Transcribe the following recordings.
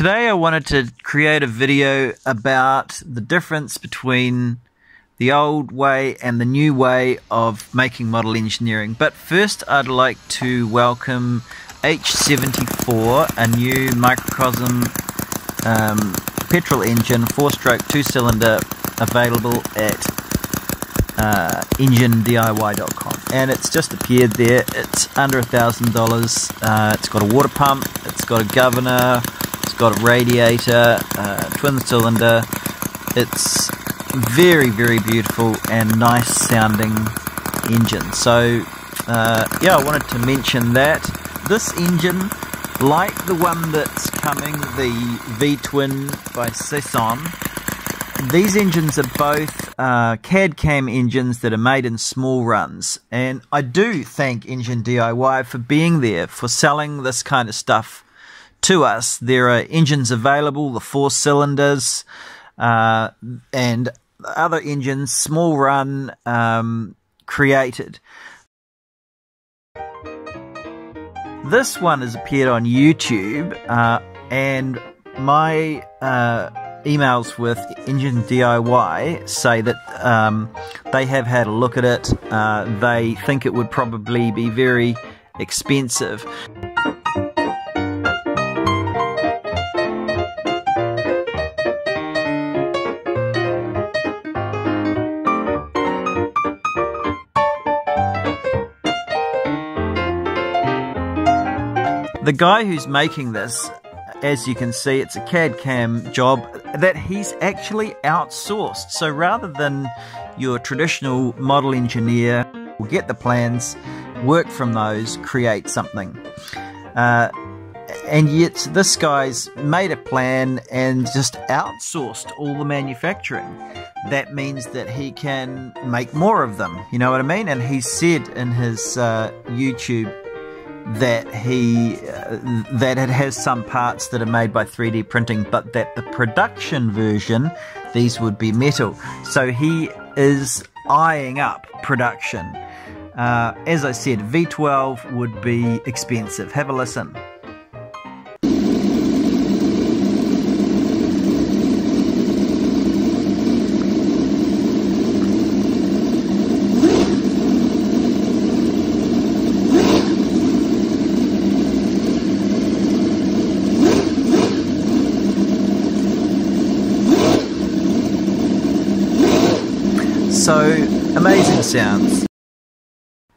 Today I wanted to create a video about the difference between the old way and the new way of making model engineering. But first I'd like to welcome H74, a new microcosm um, petrol engine, four-stroke, two-cylinder, available at uh, enginediy.com. And it's just appeared there. It's under a thousand dollars. Uh, it's got a water pump. It's got a governor. Got a radiator, uh, twin cylinder. It's very, very beautiful and nice sounding engine. So, uh, yeah, I wanted to mention that. This engine, like the one that's coming, the V-Twin by Sesson, these engines are both uh, CAD CAM engines that are made in small runs. And I do thank Engine DIY for being there, for selling this kind of stuff to us. There are engines available, the four cylinders, uh, and other engines, small run, um, created. This one has appeared on YouTube, uh, and my uh, emails with Engine DIY say that um, they have had a look at it. Uh, they think it would probably be very expensive. The guy who's making this, as you can see, it's a CAD CAM job that he's actually outsourced. So rather than your traditional model engineer will get the plans, work from those, create something. Uh, and yet this guy's made a plan and just outsourced all the manufacturing. That means that he can make more of them. You know what I mean? And he said in his uh, YouTube that he uh, that it has some parts that are made by 3D printing, but that the production version these would be metal. So he is eyeing up production. Uh, as I said, V12 would be expensive. Have a listen. Amazing sounds.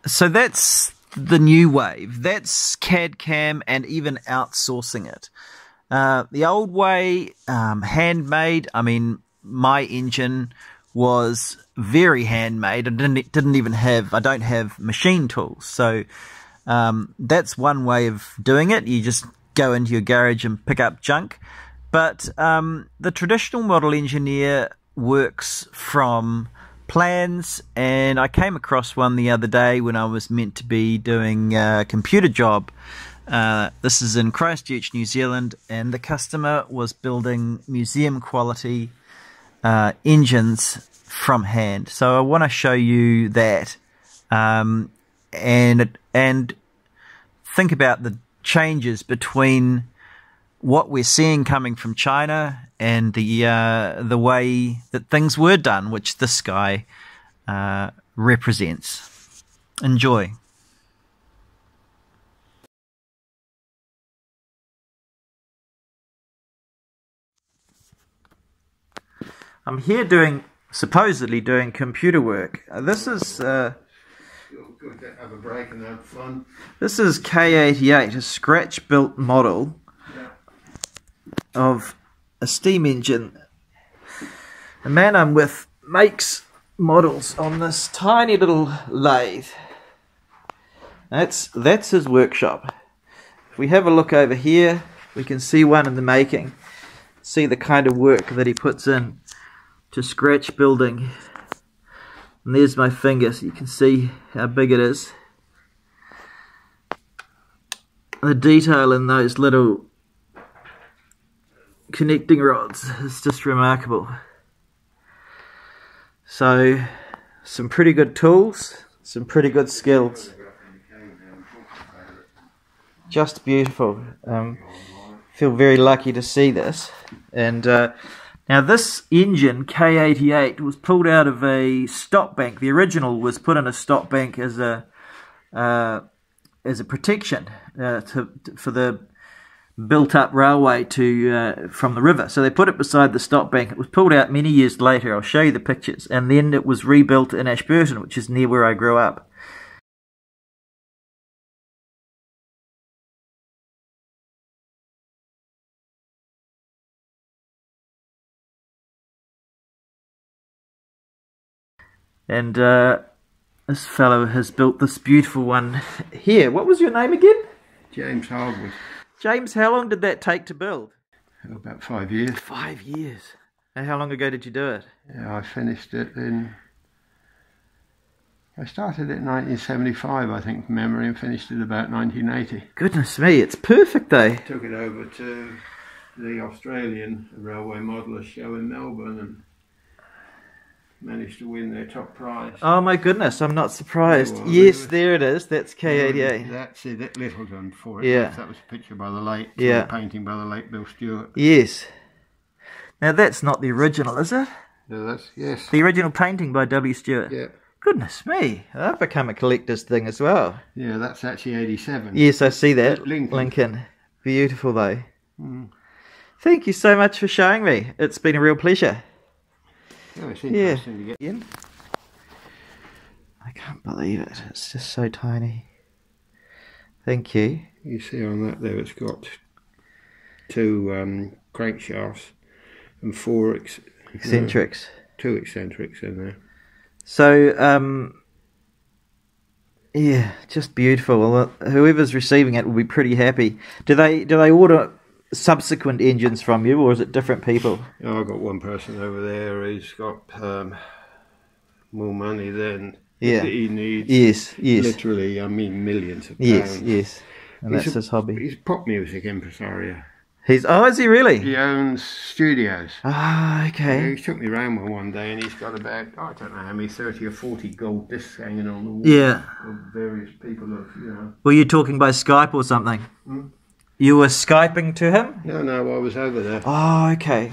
So that's the new wave. That's CAD CAM and even outsourcing it. Uh, the old way, um, handmade. I mean, my engine was very handmade. I didn't didn't even have. I don't have machine tools. So um, that's one way of doing it. You just go into your garage and pick up junk. But um, the traditional model engineer works from plans, and I came across one the other day when I was meant to be doing a computer job. Uh, this is in Christchurch, New Zealand, and the customer was building museum quality uh, engines from hand. So I want to show you that, um, and and think about the changes between what we're seeing coming from China and the uh, the way that things were done, which this guy uh, represents. Enjoy. I'm here doing supposedly doing computer work. Uh, this is. Uh, this is K88, a scratch built model of a steam engine. The man I'm with makes models on this tiny little lathe. That's that's his workshop. If we have a look over here, we can see one in the making. See the kind of work that he puts in to scratch building. And there's my finger, so you can see how big it is. The detail in those little connecting rods is just remarkable. So, some pretty good tools, some pretty good skills. Just beautiful. Um, feel very lucky to see this. And uh, now this engine K88 was pulled out of a stop bank. The original was put in a stop bank as a uh, as a protection uh, to, for the built up railway to uh, from the river. So they put it beside the stop bank. It was pulled out many years later. I'll show you the pictures. And then it was rebuilt in Ashburton, which is near where I grew up. And uh, this fellow has built this beautiful one here. What was your name again? James Hardwood. James, how long did that take to build? About five years. Five years. And how long ago did you do it? Yeah, I finished it in. I started it in 1975, I think, from memory, and finished it about 1980. Goodness me, it's perfect though. Took it over to the Australian Railway Modeler Show in Melbourne and managed to win their top prize. Oh my goodness, I'm not surprised. Well, yes, was- there it is. That's K88. That's it at Lyttelton for it. Yeah. That was a picture by the late, Yeah. painting by the late Bill Stewart. Yes. Now that's not the original, is it? No, that's, yes. The original painting by W. Stewart. Yeah. Goodness me, I've become a collector's thing as well. Yeah, that's actually 87. Yes, I see that. Lincoln. Lincoln. Beautiful though. Mm. Thank you so much for showing me. It's been a real pleasure. Yeah, it's Yeah. to get. Ian? I can't believe it. It's just so tiny. Thank you. You see on that there, it's got two um, crankshafts and four ex- Eccentrics. two eccentrics in there. So, um, yeah, just beautiful. Well, whoever's receiving it will be pretty happy. Do they do they order subsequent engines from you, or is it different people? Oh, I've got one person over there who's got um, more money than Yeah. he needs. Yes, yes, Literally, I mean millions of yes, pounds. yes. And He's that's a- his hobby. He's a pop music impresario. He's oh, is he really? He owns studios. Ah, Yeah, okay. he took me round one one day and he's got about, I don't know how many, 30 or 40 gold discs hanging on the wall Yeah. of various people of, you know. Were you talking by Skype or something? Hmm? You were skyping to him. No, no, I was over there. Oh, okay.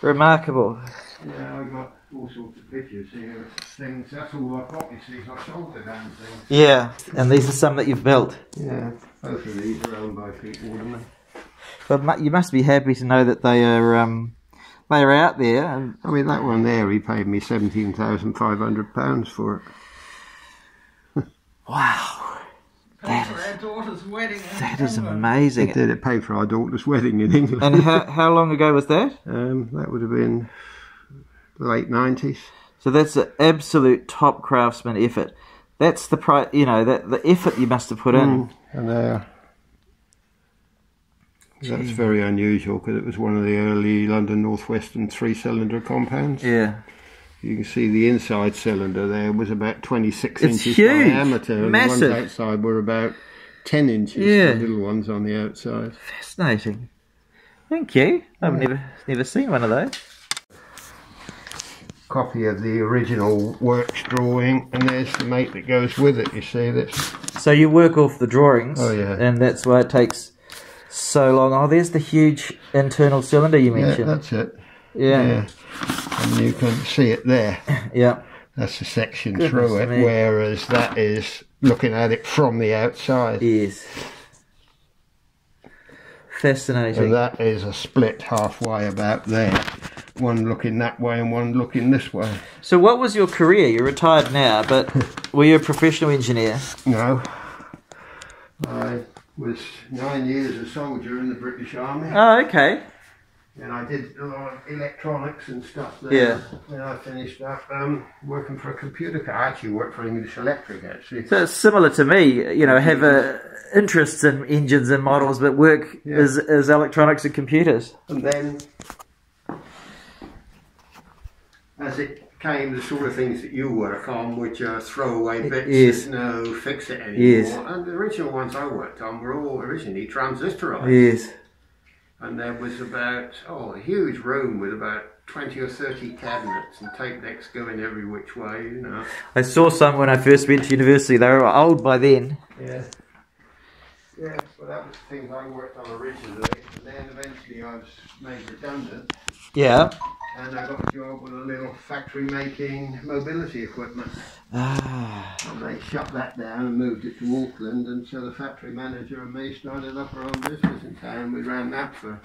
Remarkable. Yeah, I got all sorts of pictures here. Things, that's all I've got, you see, I sold the damn thing. Yeah, and these are some that you've built. Yeah, both of these are owned by Pete Waterman. But you must be happy to know that they are um, they are out there. And I mean, that one there, he paid me £17,500 for it. wow, Paid for our daughter's wedding. in that is England. It amazing. did, it paid for our daughter's wedding in England. And how how long ago was that? um, that would have been late 90s. So that's an absolute top craftsman effort. That's the pri- you know that the effort you must have put in. Mm, and uh, that's very unusual because it was one of the early London Northwestern three-cylinder compounds. Yeah, You can see the inside cylinder there was about 26 It's inches huge, diameter, and the ones outside were about 10 inches. Yeah. The little ones on the outside. fascinating. Thank you. I've never never seen one of those. Copy of the original works drawing, and there's the mate that goes with it. You see this? So you work off the drawings. Oh, yeah. and that's why it takes so long. Oh, there's the huge internal cylinder you mentioned Yeah, that's it. Yeah, Yeah. And you can see it there. yeah. That's the section Goodness through it, me. whereas that is looking at it from the outside. Yes. Fascinating. And that is a split halfway about there. One looking that way and one looking this way. So, what was your career? You're retired now, but were you a professional engineer? No. I was nine years a soldier in the British Army. Oh, okay. And I did a lot of electronics and stuff there. Yeah. When I finished up um, working for a computer company. I actually worked for English Electric actually. So it's similar to me. You know, have a interests in engines and models, but work Yeah. is is electronics and computers. And then, as it came, the sort of things that you work on, which are throwaway bits, Yes. no fix it anymore. Yes. And the original ones I worked on were all originally transistorized. Yes. And there was about, oh, a huge room with about 20 or 30 cabinets and tape decks going every which way, you know. I saw some when I first went to university. They were old by then. Yeah. Yeah, well, that was the things I worked on originally, and then eventually I was made redundant, Yeah. And I got a job with a little factory making mobility equipment. Ah. And they shut that down and moved it to Auckland, and so the factory manager and me started up our own business in town. We ran that for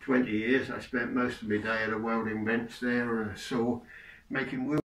20 years. I spent most of my day at a welding bench there and a saw making wheels.